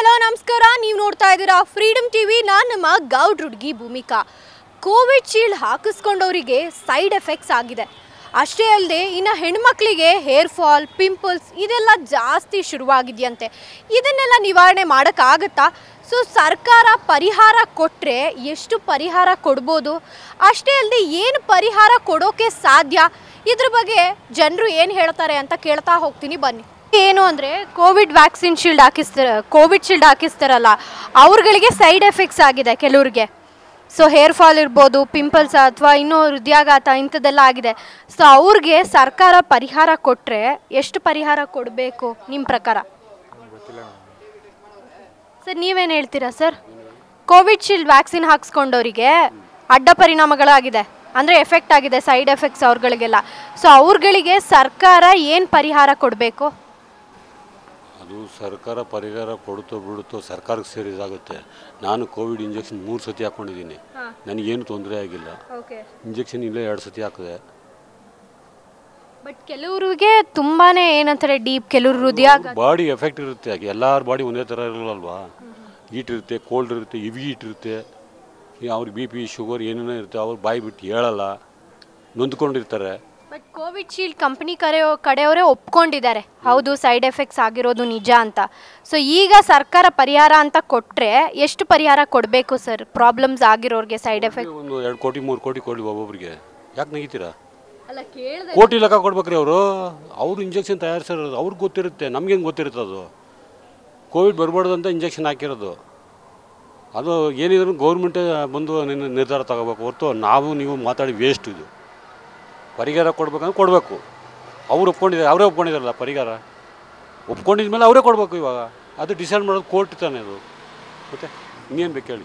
Hello, ನಮಸ್ಕಾರ. ನೀವು ನೋಡ್ತಾ ಇದ್ದೀರಾ ಫ್ರೀಡಮ್ ಟಿವಿ ನಾನು ನಮ್ಮ ಗೌಡ್ ಹುಡುಗಿ ಭೂಮಿಕಾ. ಕೋವಿಡ್ ಶೀಲ್ಡ್ ಹಾಕಿಸ್ಕೊಂಡವರಿಗೆ ಸೈಡ್ ಎಫೆಕ್ಟ್ಸ್ ಆಗಿದೆ. ಅಷ್ಟೇ ಅಲ್ಲದೆ ಇನ್ನು ಹೆಣ್ಮಕ್ಳಿಗೆ ಹೇರ್ ಫಾಲ್ ಪಿಂಪಲ್ಸ್ ಇದೆಲ್ಲ ಜಾಸ್ತಿ ಶುರುವಾಗಿದೆಯಂತೆ. ಇದನ್ನೆಲ್ಲ ನಿವಾರಣೆ ಮಾಡೋಕ್ಕಾಗತ್ತಾ? ಸೊ ಸರ್ಕಾರ ಪರಿಹಾರ ಕೊಟ್ಟರೆ ಎಷ್ಟು ಪರಿಹಾರ ಕೊಡ್ಬೋದು? ಅಷ್ಟೇ ಅಲ್ಲದೆ ಏನು ಪರಿಹಾರ ಕೊಡೋಕೆ ಸಾಧ್ಯ? ಇದ್ರ ಬಗ್ಗೆ ಜನರು ಏನು ಹೇಳ್ತಾರೆ ಅಂತ ಕೇಳ್ತಾ ಹೋಗ್ತೀನಿ. ಬನ್ನಿ. ಏನು ಅಂದರೆ ಕೋವಿಡ್ ವ್ಯಾಕ್ಸಿನ್ ಶೀಲ್ಡ್ ಹಾಕಿಸ್ತಾರ, ಕೋವಿಡ್ ಶೀಲ್ಡ್ ಹಾಕಿಸ್ತಾರಲ್ಲ, ಅವ್ರಗಳಿಗೆ ಸೈಡ್ ಎಫೆಕ್ಟ್ಸ್ ಆಗಿದೆ ಕೆಲವ್ರಿಗೆ. ಸೊ ಹೇರ್ ಫಾಲ್ ಇರ್ಬೋದು ಪಿಂಪಲ್ಸ್ ಅಥವಾ ಇನ್ನೂ ಹೃದಯಾಘಾತ ಇಂಥದ್ದೆಲ್ಲ ಆಗಿದೆ. ಸೊ ಅವ್ರಿಗೆ ಸರ್ಕಾರ ಪರಿಹಾರ ಕೊಟ್ಟರೆ ಎಷ್ಟು ಪರಿಹಾರ ಕೊಡಬೇಕು ನಿಮ್ಮ ಪ್ರಕಾರ? ಸರ್, ನೀವೇನು ಹೇಳ್ತೀರಾ ಸರ್? ಕೋವಿಡ್ ಶೀಲ್ಡ್ ವ್ಯಾಕ್ಸಿನ್ ಹಾಕ್ಸ್ಕೊಂಡವರಿಗೆ ಅಡ್ಡ ಪರಿಣಾಮಗಳಾಗಿದೆ. ಅಂದರೆ ಎಫೆಕ್ಟ್ ಆಗಿದೆ, ಸೈಡ್ ಎಫೆಕ್ಟ್ಸ್ ಅವ್ರಗಳಿಗೆಲ್ಲ. ಸೊ ಅವ್ರಗಳಿಗೆ ಸರ್ಕಾರ ಏನು ಪರಿಹಾರ ಕೊಡಬೇಕು? ಅದು ಸರ್ಕಾರ ಪರಿಹಾರ ಕೊಡುತ್ತೋ ಬಿಡುತ್ತೋ ಸರ್ಕಾರಕ್ಕೆ ಸೇರಿದಾಗುತ್ತೆ. ನಾನು ಕೋವಿಡ್ ಇಂಜೆಕ್ಷನ್ ಮೂರು ಸತಿ ಹಾಕೊಂಡಿದ್ದೀನಿ. ನನಗೇನು ತೊಂದರೆ ಆಗಿಲ್ಲ. ಇಂಜೆಕ್ಷನ್ ಇಲ್ಲೇ ಎರಡು ಸತಿ ಹಾಕಿದೆ. ಬಟ್ ಕೆಲವರಿಗೆ ತುಂಬಾನೇ ಏನಂತಾರೆ ಡೀಪ್ ಕೆಲವ್ರು ಹೃದಯ ಬಾಡಿ ಎಫೆಕ್ಟ್ ಇರುತ್ತೆ ಎಲ್ಲರ ಬಾಡಿ ಒಂದೇ ಥರ ಇರಲ್ಲಲ್ವಾ ಹೀಟ್ ಇರುತ್ತೆ ಕೋಲ್ಡ್ ಇರುತ್ತೆ ಇವಿ ಹೀಟ್ ಇರುತ್ತೆ. ಅವ್ರಿಗೆ ಬಿ ಪಿ ಶುಗರ್ ಏನೇನೋ ಇರುತ್ತೆ. ಅವ್ರು ಬಾಯಿ ಬಿಟ್ಟು ಹೇಳಲ್ಲ. ನೊಂದ್ಕೊಂಡಿರ್ತಾರೆ. ಬಟ್ ಕೋವಿಡ್ ಶೀಲ್ಡ್ ಕಂಪ್ನಿ ಕರೆಯೋ ಕಡೆಯವರೇ ಒಪ್ಕೊಂಡಿದ್ದಾರೆ. ಹೌದು ಸೈಡ್ ಎಫೆಕ್ಟ್ಸ್ ಆಗಿರೋದು ನಿಜ ಅಂತ. ಸೊ ಈಗ ಸರ್ಕಾರ ಪರಿಹಾರ ಅಂತ ಕೊಟ್ಟರೆ ಎಷ್ಟು ಪರಿಹಾರ ಕೊಡಬೇಕು ಸರ್ ಪ್ರಾಬ್ಲಮ್ಸ್ ಆಗಿರೋರಿಗೆ ಸೈಡ್ ಎಫೆಕ್ಟ್ ಒಂದು ಎರಡು ಕೋಟಿ ಮೂರು ಕೋಟಿ ಕೊಡಿ ಒಬ್ಬೊಬ್ಬರಿಗೆ ಯಾಕೆ ನಗೀತೀರಾ? ಅಲ್ಲ ಕೇಳಿದೆ ಕೋಟಿ ಲೆಕ್ಕ ಕೊಡ್ಬೇಕ್ರಿ ಅವರು. ಅವ್ರು ಇಂಜೆಕ್ಷನ್ ತಯಾರಿಸಿರೋದು ಅವ್ರಿಗೆ ಗೊತ್ತಿರುತ್ತೆ ನಮ್ಗೇನು ಗೊತ್ತಿರುತ್ತೆ ಅದು? ಕೋವಿಡ್ ಬರಬಾರ್ದು ಅಂತ ಇಂಜೆಕ್ಷನ್ ಹಾಕಿರೋದು. ಅದು ಏನಿದ್ರು ಗೌರ್ಮೆಂಟೇ ಬಂದು ನಿನ್ನ ನಿರ್ಧಾರ ತಗೋಬೇಕು ಹೊರತು ನಾವು ನೀವು ಮಾತಾಡಿ ವೇಸ್ಟ್ ಇದು. ಪರಿಹಾರ ಕೊಡ್ಬೇಕಂದ್ರೆ ಕೊಡಬೇಕು. ಅವ್ರು ಒಪ್ಕೊಂಡಿದ್ದಾರೆ, ಅವರೇ ಒಪ್ಕೊಂಡಿದ್ದಾರಲ್ಲ ಪರಿಹಾರ? ಒಪ್ಕೊಂಡಿದ್ಮೇಲೆ ಅವರೇ ಕೊಡಬೇಕು ಇವಾಗ. ಅದು ಡಿಸೈಡ್ ಮಾಡೋದು ಕೋರ್ಟ್ ತಾನೇ ಅದು. ಮತ್ತೆ ಇನ್ನೇನು ಬೇಕು ಹೇಳಿ?